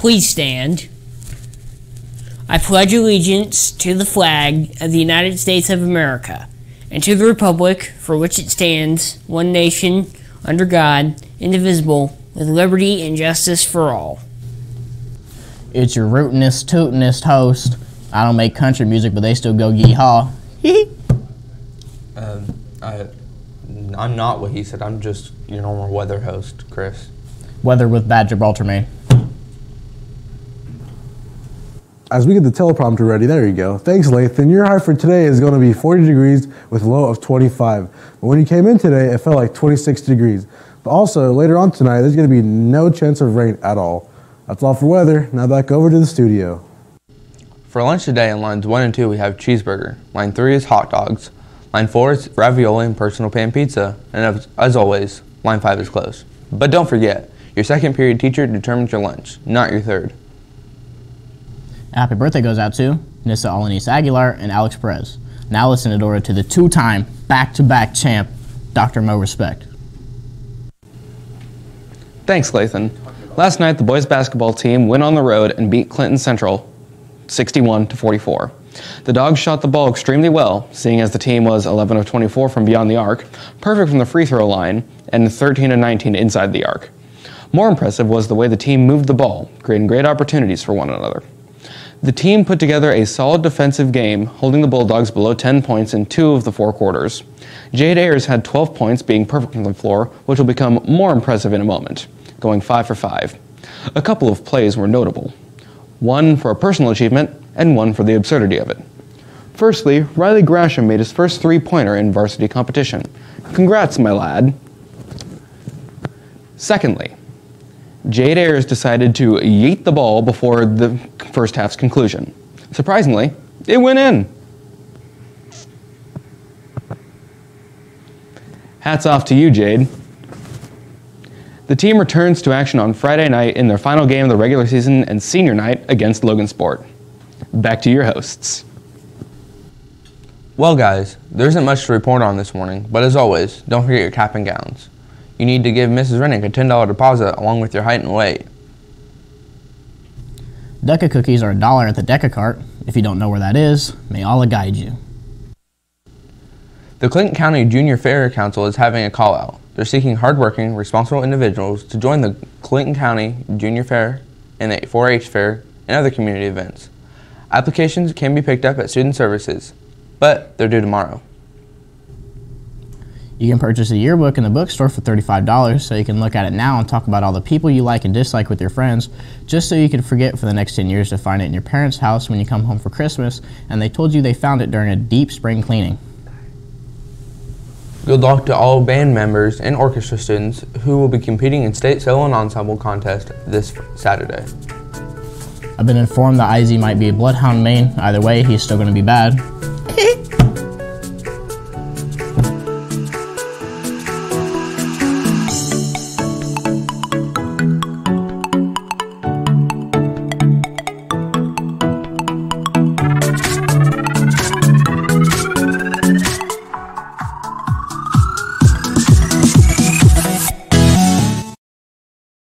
Please stand. I pledge allegiance to the flag of the United States of America and to the republic for which it stands, one nation, under God, indivisible, with liberty and justice for all. It's your rootinest, tootinest host. I don't make country music, but they still go yeehaw. Um, I, I'm not what he said. I'm just your normal weather host, Chris. Weather with bad Gibraltar, Maine. As we get the teleprompter ready, there you go. Thanks, Lathan. Your high for today is going to be 40 degrees with a low of 25. But when you came in today, it felt like 26 degrees. But also, later on tonight, there's going to be no chance of rain at all. That's all for weather. Now back over to the studio. For lunch today in lines 1 and 2, we have cheeseburger. Line 3 is hot dogs. Line 4 is ravioli and personal pan pizza. And as, always, line 5 is closed. But don't forget, your second period teacher determines your lunch, not your third. Happy birthday goes out to Nissa Alanis Aguilar and Alex Perez. Now listen, Adora, to the two-time back-to-back champ, Dr. Mo Respect. Thanks, Lathan. Last night, the boys basketball team went on the road and beat Clinton Central 61 to 44. The Dogs shot the ball extremely well, seeing as the team was 11 of 24 from beyond the arc, perfect from the free throw line, and 13 of 19 inside the arc. More impressive was the way the team moved the ball, creating great opportunities for one another. The team put together a solid defensive game, holding the Bulldogs below 10 points in two of the four quarters. Jade Ayers had 12 points, being perfect from the floor, which will become more impressive in a moment, going 5 for 5. A couple of plays were notable one for a personal achievement, and one for the absurdity of it. Firstly, Riley Grasham made his first three pointer in varsity competition. Congrats, my lad. Secondly, Jade Ayers decided to yeet the ball before the first half's conclusion. Surprisingly, it went in. Hats off to you, Jade. The team returns to action on Friday night in their final game of the regular season and senior night against Logansport. Back to your hosts. Well, guys, there isn't much to report on this morning, but as always, don't forget your cap and gowns. You need to give Mrs. Rennick a $10 deposit along with your height and weight. DECA cookies are a dollar at the DECA cart. If you don't know where that is, may Allah guide you. The Clinton County Junior Fair Council is having a call out. They're seeking hardworking, responsible individuals to join the Clinton County Junior Fair and the 4 H Fair and other community events. Applications can be picked up at Student Services, but they're due tomorrow. You can purchase a yearbook in the bookstore for $35 so you can look at it now and talk about all the people you like and dislike with your friends, just so you can forget for the next 10 years to find it in your parents' house when you come home for Christmas and they told you they found it during a deep spring cleaning. Good luck to all band members and orchestra students who will be competing in state solo and ensemble contest this Saturday. I've been informed that IZ might be a bloodhound main. Either way, he's still going to be bad.